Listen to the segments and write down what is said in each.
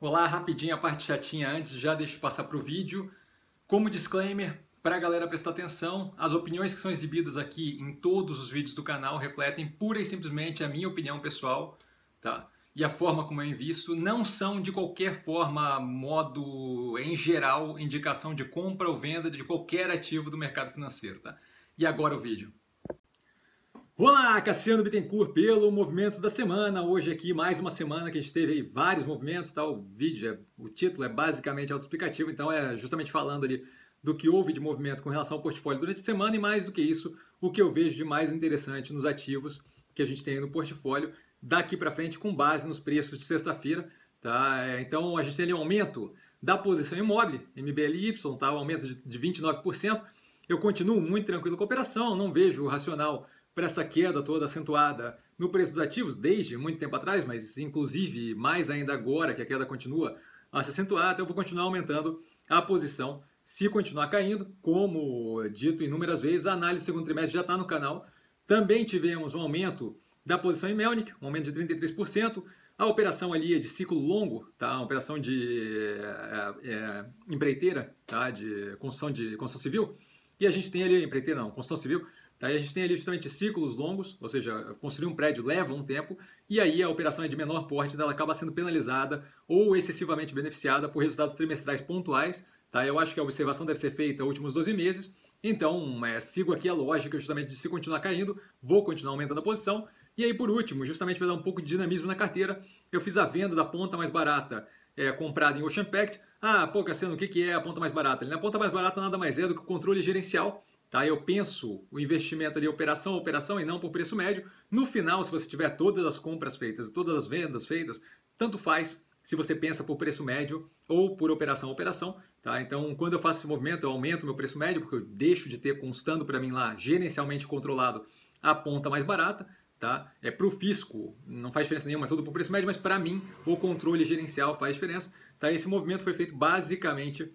Olá, rapidinho a parte chatinha antes, já deixo passar para o vídeo. Como disclaimer, para a galera prestar atenção, as opiniões que são exibidas aqui em todos os vídeos do canal refletem pura e simplesmente a minha opinião pessoal, tá? E a forma como eu invisto não são de qualquer forma, modo, em geral, indicação de compra ou venda de qualquer ativo do mercado financeiro, tá? E agora o vídeo. Olá, Cassiano Bittencourt pelo Movimentos da Semana. Hoje aqui mais uma semana que a gente teve vários movimentos, tá? O vídeo, é, o título é basicamente autoexplicativo, então é justamente falando ali do que houve de movimento com relação ao portfólio durante a semana e mais do que isso, o que eu vejo de mais interessante nos ativos que a gente tem no portfólio daqui para frente com base nos preços de sexta-feira, tá? É, então a gente tem ali um aumento da posição imóvel, MBLY, tá? Um aumento de 29%. Eu continuo muito tranquilo com a operação, não vejo o racional para essa queda toda acentuada no preço dos ativos desde muito tempo atrás, mas inclusive mais ainda agora que a queda continua a se acentuar, então eu vou continuar aumentando a posição se continuar caindo. Como dito inúmeras vezes, a análise do segundo trimestre já está no canal. Também tivemos um aumento da posição em Melnick, um aumento de 33%. A operação ali é de ciclo longo, tá? Uma operação de é, é, empreiteira, tá? De construção de construção civil. E a gente tem ali empreiteira não, construção civil Tá? E a gente tem ali justamente ciclos longos, ou seja, construir um prédio leva um tempo, e aí a operação é de menor porte, então ela acaba sendo penalizada ou excessivamente beneficiada por resultados trimestrais pontuais. Tá? Eu acho que a observação deve ser feita nos últimos 12 meses, então é, sigo aqui a lógica justamente de se continuar caindo, vou continuar aumentando a posição. E aí, por último, justamente para dar um pouco de dinamismo na carteira, eu fiz a venda da ponta mais barata é, comprada em Ocean Pact. Ah, pô, Cassiano, o que é a ponta mais barata? A ponta mais barata nada mais é do que o controle gerencial Tá? Eu penso o investimento ali operação a operação e não por preço médio. No final, se você tiver todas as compras feitas, todas as vendas feitas, tanto faz se você pensa por preço médio ou por operação a operação. Tá? Então, quando eu faço esse movimento, eu aumento meu preço médio, porque eu deixo de ter constando para mim lá, gerencialmente controlado, a ponta mais barata. Tá? É para o fisco, não faz diferença nenhuma, é tudo por preço médio, mas para mim o controle gerencial faz diferença. Tá? Esse movimento foi feito basicamente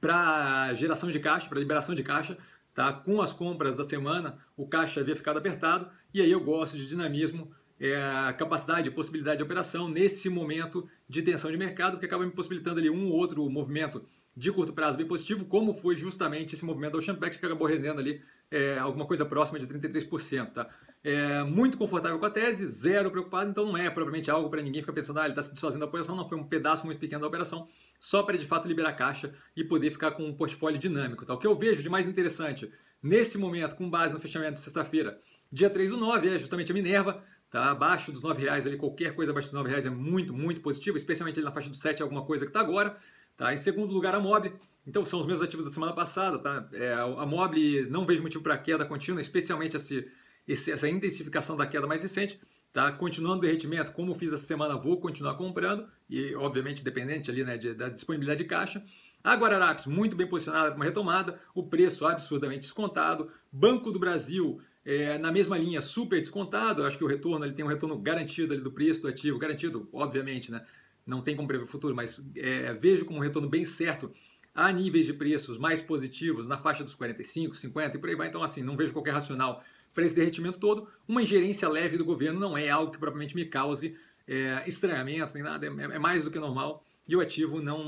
para geração de caixa, para liberação de caixa, Tá? Com as compras da semana, o caixa havia ficado apertado e aí eu gosto de dinamismo, é, capacidade, possibilidade de operação nesse momento de tensão de mercado que acaba me possibilitando ali um ou outro movimento de curto prazo bem positivo, como foi justamente esse movimento da Oceanpex que acabou rendendo ali é, alguma coisa próxima de 33%. Tá? É, muito confortável com a tese, zero preocupado, então não é propriamente algo para ninguém ficar pensando, ah, ele está se desfazendo da operação, não, foi um pedaço muito pequeno da operação, só para de fato liberar caixa e poder ficar com um portfólio dinâmico. Tá? O que eu vejo de mais interessante nesse momento, com base no fechamento de sexta-feira, dia 3 do 9, é justamente a Minerva, tá? abaixo dos 9 reais ali, qualquer coisa abaixo dos 9 reais é muito, muito positivo, especialmente na faixa do 7, alguma coisa que está agora. Tá? Em segundo lugar, a Mob. Então, são os meus ativos da semana passada. Tá? É, a Mob não vejo motivo para queda contínua, especialmente esse, esse, essa intensificação da queda mais recente. Tá? Continuando o derretimento, como fiz essa semana, vou continuar comprando. E, obviamente, dependente ali, né, de, da disponibilidade de caixa. A Guararapes, muito bem posicionada para uma retomada. O preço absurdamente descontado. Banco do Brasil, é, na mesma linha, super descontado. Acho que o retorno ele tem um retorno garantido ali do preço do ativo. Garantido, obviamente, né? não tem como prever o futuro, mas é, vejo como um retorno bem certo a níveis de preços mais positivos, na faixa dos 45, 50 e por aí vai. Então, assim, não vejo qualquer racional para esse derretimento todo. Uma ingerência leve do governo não é algo que propriamente me cause é, estranhamento nem nada, é, é, mais do que normal. E o ativo não,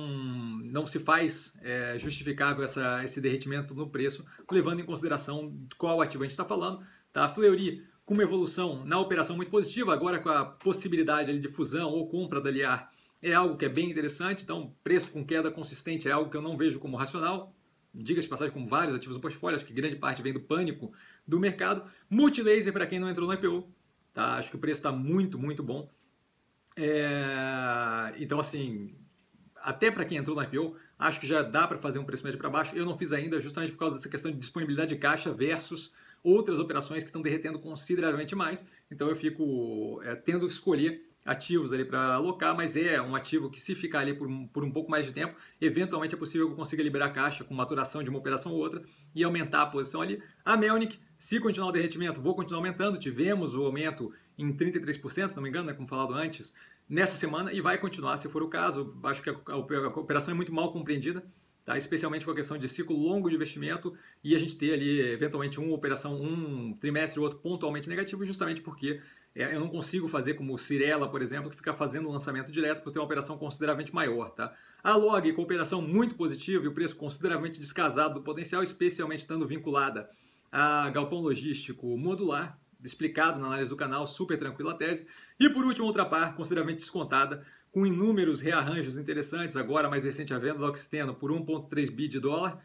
não se faz é, justificável essa, esse derretimento no preço, levando em consideração qual ativo a gente está falando. Tá? A Fleury com uma evolução na operação muito positiva, agora com a possibilidade de fusão ou compra da Liar é algo que é bem interessante, então preço com queda consistente é algo que eu não vejo como racional. Diga de passagem, como vários ativos no portfólio, acho que grande parte vem do pânico do mercado. Multilaser, para quem não entrou no IPO, tá? acho que o preço está muito, muito bom. É... Então, assim, até para quem entrou no IPO, acho que já dá para fazer um preço médio para baixo. Eu não fiz ainda, justamente por causa dessa questão de disponibilidade de caixa versus outras operações que estão derretendo consideravelmente mais. Então, eu fico é, tendo que escolher ativos ali para alocar, mas é um ativo que se ficar ali por um, por um pouco mais de tempo, eventualmente é possível que eu consiga liberar caixa com maturação de uma operação ou outra e aumentar a posição ali. A Melnick, se continuar o derretimento, vou continuar aumentando, tivemos o aumento em 33%, se não me engano, né, como falado antes, nessa semana e vai continuar se for o caso. Acho que a, operação é muito mal compreendida, tá? especialmente com a questão de ciclo longo de investimento e a gente ter ali, eventualmente, uma operação, um trimestre ou outro pontualmente negativo, justamente porque É, eu não consigo fazer como o Cirela, por exemplo, que fica fazendo o lançamento direto por ter uma operação consideravelmente maior. Tá? A Log, com operação muito positiva e o preço consideravelmente descasado do potencial, especialmente estando vinculada a galpão logístico modular, explicado na análise do canal, super tranquila a tese. E por último, outra par, consideravelmente descontada, com inúmeros rearranjos interessantes, agora mais recente a venda da Oxiteno por 1,3 bi de dólar.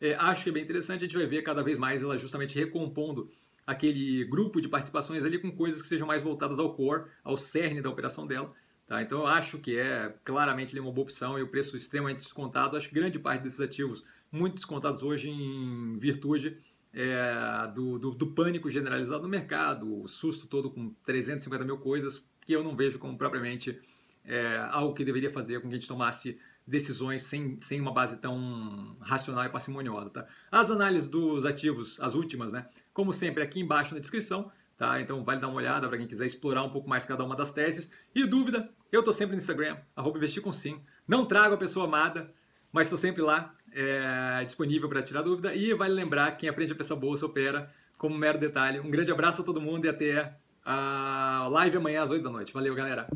É, acho que é bem interessante, a gente vai ver cada vez mais ela justamente recompondo aquele grupo de participações ali com coisas que sejam mais voltadas ao core, ao cerne da operação dela. Tá? Então eu acho que é claramente uma boa opção e o preço extremamente descontado. Acho que grande parte desses ativos, muito descontados hoje em virtude é, do, do, do, pânico generalizado no mercado, o susto todo com 350 mil coisas, que eu não vejo como propriamente é, algo que deveria fazer com que a gente tomasse decisões sem, sem uma base tão racional e parcimoniosa. Tá? As análises dos ativos, as últimas, né? como sempre, aqui embaixo na descrição. Tá? Então vale dar uma olhada para quem quiser explorar um pouco mais cada uma das teses. E dúvida, eu estou sempre no Instagram, arroba investir com sim. Não trago a pessoa amada, mas estou sempre lá, é, disponível para tirar dúvida. E vale lembrar, quem aprende a pensar bolsa opera como mero detalhe. Um grande abraço a todo mundo e até a live amanhã às 8 da noite. Valeu, galera!